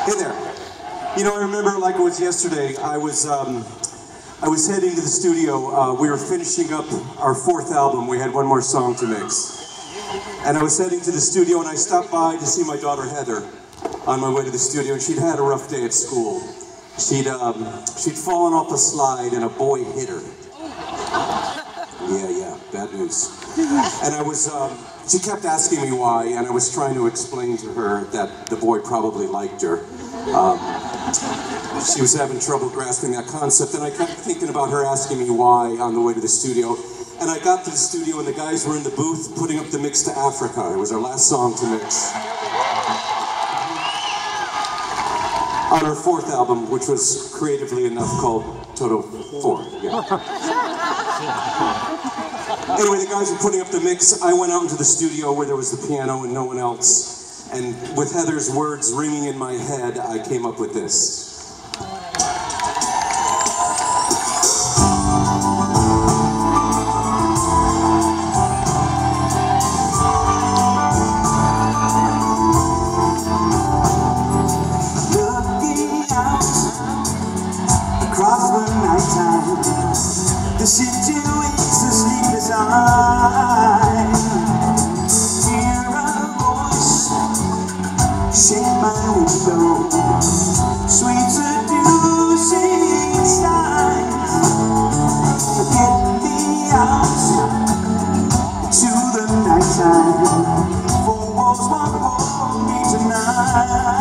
Hey there. You know, I remember like it was yesterday. I was um, I was heading to the studio. Uh, we were finishing up our fourth album. We had one more song to mix, and I was heading to the studio. And I stopped by to see my daughter Heather on my way to the studio. And she'd had a rough day at school. She'd um, she'd fallen off a slide, and a boy hit her. Yeah, yeah, bad news. And I was. Um, she kept asking me why, and I was trying to explain to her that the boy probably liked her. Um, she was having trouble grasping that concept, and I kept thinking about her asking me why on the way to the studio. And I got to the studio, and the guys were in the booth putting up the mix to Africa. It was our last song to mix. On our fourth album, which was creatively enough called Toto 4. Yeah. Anyway, the guys were putting up the mix. I went out into the studio where there was the piano and no one else. And with Heather's words ringing in my head, I came up with this. Across the to sleep nighttime Four walls won't hold me tonight